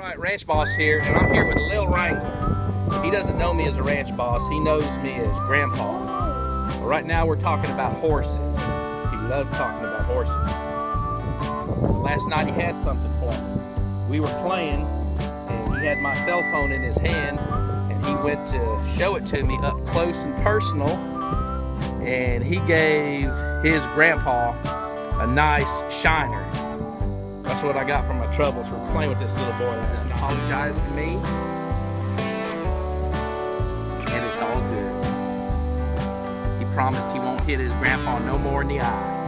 right, Ranch Boss here, and I'm here with Lil Wrangler. He doesn't know me as a ranch boss, he knows me as Grandpa. But right now we're talking about horses. He loves talking about horses. Last night he had something for me. We were playing, and he had my cell phone in his hand, and he went to show it to me up close and personal, and he gave his grandpa a nice shiner. That's what I got from my troubles for playing with this little boy. He just apologized to me. And it's all good. He promised he won't hit his grandpa no more in the eye.